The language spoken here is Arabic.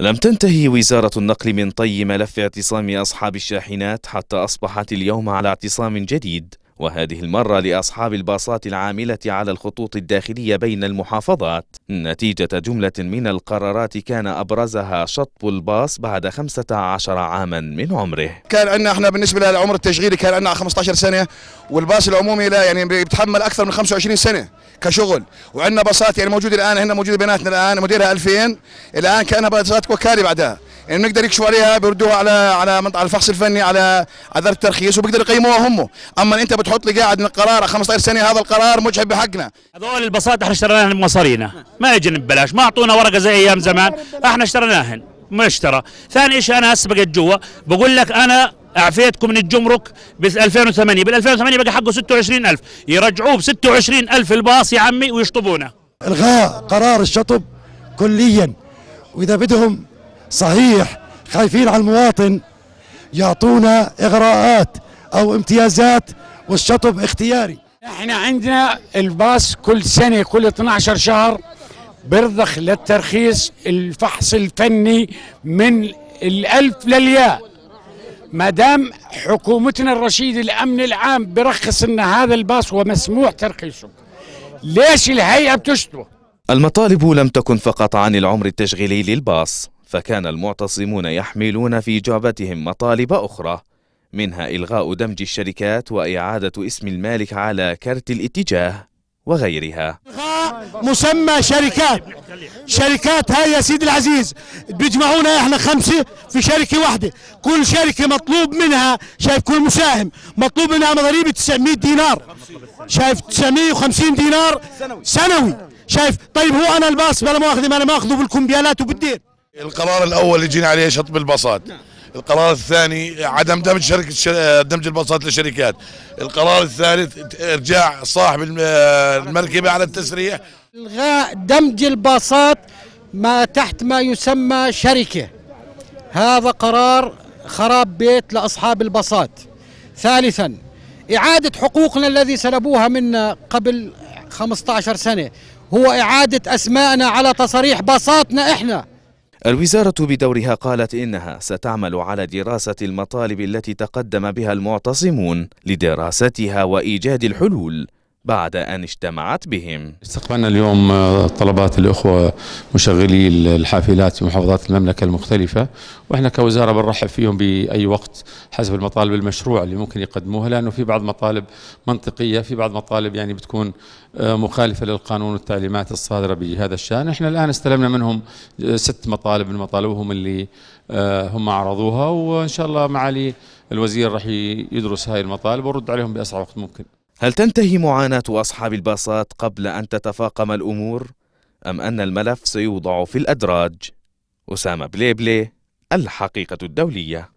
لم تنتهي وزارة النقل من طي ملف اعتصام أصحاب الشاحنات حتى أصبحت اليوم على اعتصام جديد. وهذه المرة لأصحاب الباصات العاملة على الخطوط الداخلية بين المحافظات. نتيجة جملة من القرارات كان أبرزها شطب الباص بعد 15 عاما من عمره. كان عندنا إحنا بالنسبة للعمر التشغيلي كان عندنا 15 سنة والباص العمومي لا يعني بيتحمل أكثر من 25 سنة كشغل. وعندنا باصات يعني موجودة الآن هنا موجودة بيناتنا الآن موديلها 2000 الآن كأنها باصات وكالي بعدها. يعني بنقدر يكشفوا عليها بيردوها على على على الفحص الفني على على الترخيص وبيقدر يقيموها هم. أما أنت بتحط لي قاعد من القرار 15 سنة هذا القرار مجحف بحقنا. هذول البساطة إحنا اشتريناهن بمصارينا. ما يجن ببلاش. ما أعطونا ورقة زي أيام زمان. إحنا اشتريناهن. ما اشترى ثاني شيء أنا هسه بقيت جوا. بقول لك أنا أعفيتكم من الجمرك ب 2008 بال 2008 بقى حقه 26000 يرجعوه ب 26000 الباص يا عمي ويشطبونه. الغاء قرار الشطب كليا. وإذا بدهم صحيح خايفين على المواطن. يعطونا إغراءات أو امتيازات والشطب اختياري. إحنا عندنا الباص كل سنة كل 12 شهر برضخ للترخيص الفحص الفني من الألف للياء. ما دام حكومتنا الرشيد الأمن العام برخص إن هذا الباص ومسموح ترخيصه ليش الهيئة بتشطبه المطالب لم تكن فقط عن العمر التشغيلي للباص فكان المعتصمون يحملون في جعبتهم مطالب أخرى منها إلغاء دمج الشركات وإعادة اسم المالك على كرت الاتجاه وغيرها. مسمى شركات. شركات هاي يا سيدي العزيز. بيجمعونا إحنا خمسة في شركة واحدة. كل شركة مطلوب منها شايف كل مساهم مطلوب منها ضريبه 900 دينار. شايف 950 دينار سنوي. شايف طيب هو أنا الباص بلا مؤاخذة ما أنا ماخذه بالكمبيالات وبالدين. القرار الأول اللي جينا عليه شطب الباصات. القرار الثاني عدم دمج شركة شر... دمج الباصات للشركات. القرار الثالث إرجاع صاحب الم- المركبة على التسريح إلغاء دمج الباصات ما تحت ما يسمى شركة. هذا قرار خراب بيت لأصحاب الباصات. ثالثا إعادة حقوقنا الذي سلبوها منا قبل 15 سنة. هو إعادة أسماءنا على تصاريح باصاتنا إحنا. الوزارة بدورها قالت إنها ستعمل على دراسة المطالب التي تقدم بها المعتصمون لدراستها وإيجاد الحلول. بعد أن اجتمعت بهم. استقبلنا اليوم آه، طلبات الأخوة مشغلي الحافلات في محافظات المملكة المختلفة وإحنا كوزارة بنرحب فيهم بأي وقت حسب المطالب المشروع اللي ممكن يقدموها لأنه في بعض مطالب منطقية في بعض مطالب يعني بتكون آه، مخالفة للقانون والتعليمات الصادرة بهذا الشأن. إحنا الآن استلمنا منهم آه، ست مطالب من مطالبهم اللي هم عرضوها وإن شاء الله معالي الوزير راح يدرس هاي المطالب ورد عليهم بأسرع وقت ممكن. هل تنتهي معاناة أصحاب الباصات قبل أن تتفاقم الأمور؟ أم أن الملف سيوضع في الأدراج؟ أسامة بليبلي الحقيقة الدولية